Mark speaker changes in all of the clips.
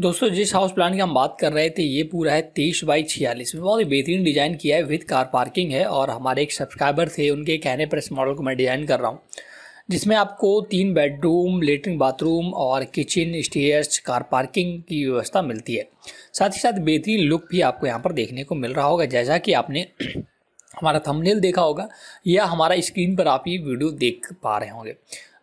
Speaker 1: दोस्तों, जिस house plan की हम बात कर रहे थे, ये पूरा है तेईस बाई छियालीस में। बहुत ही बेहतरीन डिज़ाइन किया है विद कार पार्किंग है और हमारे एक सब्सक्राइबर थे, उनके कहने पर इस मॉडल को मैं डिज़ाइन कर रहा हूँ। जिसमें आपको तीन बेडरूम लेटरिन बाथरूम और किचन स्टेयर्स कार पार्किंग की व्यवस्था मिलती है। साथ ही साथ बेहतरीन लुक भी आपको यहाँ पर देखने को मिल रहा होगा। जैसा कि आपने हमारा थंबनेल देखा होगा, या हमारा स्क्रीन पर आप ये वीडियो देख पा रहे होंगे।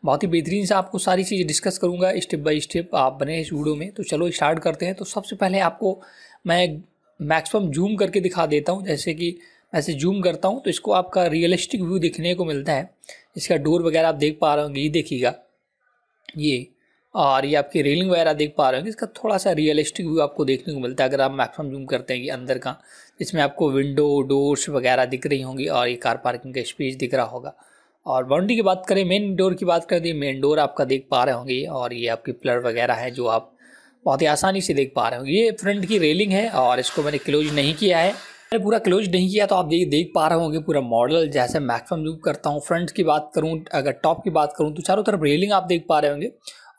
Speaker 1: बहुत ही बेहतरीन से आपको सारी चीज़ें डिस्कस करूँगा स्टेप बाय स्टेप आप बने इस वीडियो में। तो चलो स्टार्ट करते हैं। तो सबसे पहले आपको मैं मैक्सिमम जूम करके दिखा देता हूँ। जैसे कि ऐसे जूम करता हूँ तो इसको आपका रियलिस्टिक व्यू देखने को मिलता है। इसका डोर वगैरह आप देख पा रहे होंगे, ये देखिएगा। ये और ये आपकी रेलिंग वगैरह देख पा रहे होंगे। इसका थोड़ा सा रियलिस्टिक व्यू आपको देखने को मिलता है, अगर आप मैक्सिमम जूम करते हैं कि अंदर का। इसमें आपको विंडो डोर्स वगैरह दिख रही होंगी और ये कार पार्किंग का स्पेस दिख रहा होगा। और बाउंड्री की बात करें मेन डोर की बात करें तो मेन डोर आपका देख पा रहे होंगे और ये आपकी प्लर वगैरह है जो आप बहुत ही आसानी से देख पा रहे होंगे। ये फ्रंट की रेलिंग है और इसको मैंने क्लोज नहीं किया है। मैंने पूरा क्लोज नहीं किया तो आप देख देख पा रहे होंगे पूरा मॉडल जैसे मैक्सिमम जूम करता हूँ। फ्रंट की बात करूँ, अगर टॉप की बात करूँ तो चारों तरफ़ रेलिंग आप देख पा रहे होंगे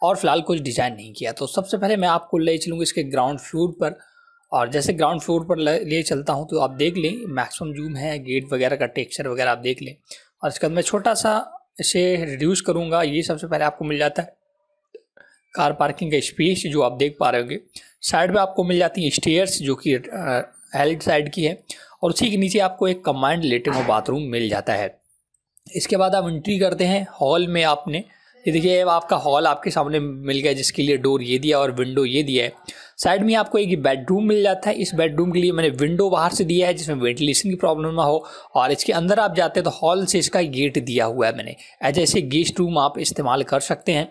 Speaker 1: और फ़िलहाल कुछ डिज़ाइन नहीं किया। तो सबसे पहले मैं आपको ले चलूँगा इसके ग्राउंड फ्लोर पर और जैसे ग्राउंड फ्लोर पर ले चलता हूँ तो आप देख लें मैक्सिमम जूम है गेट वगैरह का टेक्सचर वगैरह आप देख लें। और इसके बाद मैं छोटा सा इसे रिड्यूस करूँगा। ये सबसे पहले आपको मिल जाता है कार पार्किंग का स्पेस जो आप देख पा रहे होंगे। साइड में आपको मिल जाती है स्टेयर्स जो कि हेल्ड साइड की है और उसी के नीचे आपको एक कमांड लेटरिन और बाथरूम मिल जाता है। इसके बाद आप एंट्री करते हैं हॉल में आपने। ये देखिए आपका हॉल आपके सामने मिल गया जिसके लिए डोर ये दिया और विंडो ये दिया है। साइड में आपको एक बेडरूम मिल जाता है। इस बेडरूम के लिए मैंने विंडो बाहर से दिया है, जिसमें वेंटिलेशन की प्रॉब्लम ना हो और इसके अंदर आप जाते हैं तो हॉल से इसका गेट दिया हुआ है मैंने। ऐसे गेस्ट रूम आप इस्तेमाल कर सकते हैं।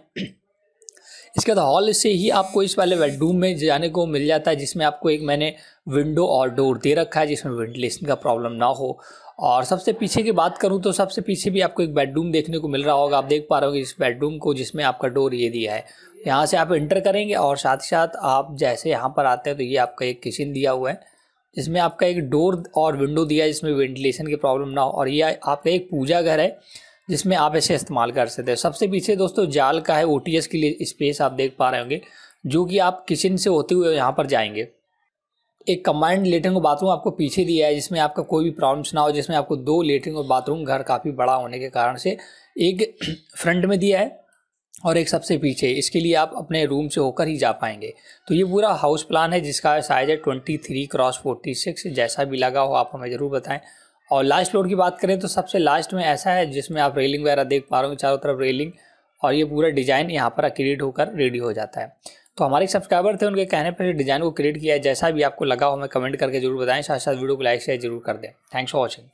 Speaker 1: इसके बाद हॉल से ही आपको इस वाले बेडरूम में जाने को मिल जाता है, जिसमें आपको एक मैंने विंडो और डोर दे रखा है, जिसमें वेंटिलेशन का प्रॉब्लम ना हो। और सबसे पीछे की बात करूँ तो सबसे पीछे भी आपको एक बेडरूम देखने को मिल रहा होगा। आप देख पा रहे हो इस बेडरूम को, जिसमें आपका डोर ये दिया है। यहाँ से आप इंटर करेंगे और साथ ही साथ आप जैसे यहाँ पर आते हैं तो ये आपका एक किचन दिया हुआ है, जिसमें आपका एक डोर और विंडो दिया है, जिसमें वेंटिलेशन की प्रॉब्लम ना हो। और ये आपका एक पूजा घर है जिसमें आप इसे इस्तेमाल कर सकते हैं। सबसे पीछे दोस्तों, जाल का है ओटीएस के लिए स्पेस आप देख पा रहे होंगे, जो कि आप किचन से होते हुए यहाँ पर जाएँगे। एक कम्बाइंड लेटरिन और बाथरूम आपको पीछे दिया है, जिसमें आपका कोई भी प्रॉब्लम्स ना हो, जिसमें आपको दो लेटरिन और बाथरूम घर काफ़ी बड़ा होने के कारण से एक फ्रंट में दिया है और एक सबसे पीछे। इसके लिए आप अपने रूम से होकर ही जा पाएँगे। तो ये पूरा हाउस प्लान है, जिसका साइज़ है twenty three cross forty six जैसा भी लगा हो आप हमें ज़रूर बताएँ। और लास्ट फ्लोर की बात करें तो सबसे लास्ट में ऐसा है जिसमें आप रेलिंग वगैरह देख पा रहे हो, चारों तरफ़ रेलिंग और ये पूरा डिज़ाइन यहाँ पर क्रिएट होकर रेडी हो जाता है। तो हमारे सब्सक्राइबर थे, उनके कहने पर डिज़ाइन को क्रिएट किया है। जैसा भी आपको लगा हो हमें कमेंट करके ज़रूर बताएँ। साथ साथ वीडियो को लाइक शेयर ज़रूर कर दें। Thanks for watching